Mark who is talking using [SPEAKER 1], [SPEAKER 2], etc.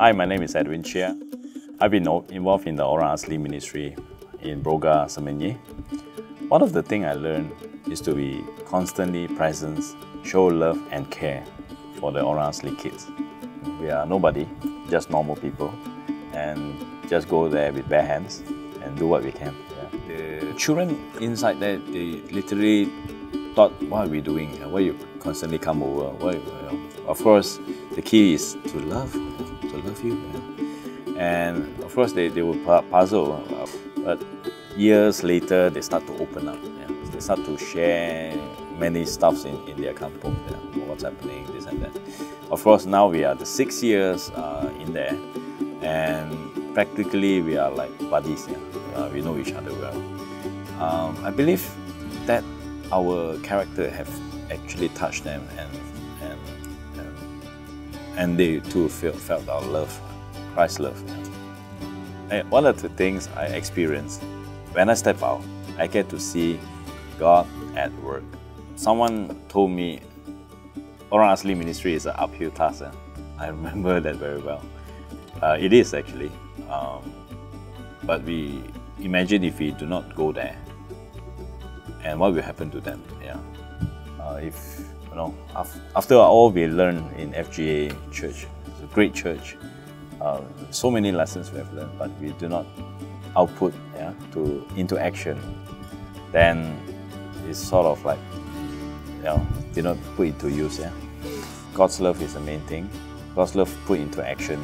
[SPEAKER 1] Hi, my name is Edwin Cheah. I've been involved in the Orang Asli ministry in Broga, Semenyih. One of the things I learned is to be constantly present, show love and care for the Orang Asli kids. We are nobody, just normal people, and just go there with bare hands and do what we can. Yeah. The children inside there, they literally thought, what are we doing? Why you constantly come over? Why, of course, the key is to love, to love you. And of course, they, they were puzzled. But years later, they start to open up. Yeah. They start to share many stuffs in, in their kampong, yeah. what's happening, this and that. Of course, now we are the six years uh, in there, and practically we are like buddies. Yeah. Uh, we know each other well. Um, I believe that our character have actually touched them and, and they too felt, felt our love, Christ's love. And one of the things I experienced when I step out, I get to see God at work. Someone told me Orang Asli ministry is an uphill task. Eh? I remember that very well. Uh, it is actually. Um, but we imagine if we do not go there, and what will happen to them. Yeah. Uh, if you know, after all we learned in FGA Church, it's a great church. Uh, so many lessons we have learned, but we do not output yeah, to into action. Then it's sort of like you know, did not put into use. Yeah. God's love is the main thing. God's love put into action